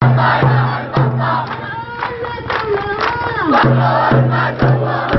快快帮忙！来帮忙了！快快帮忙！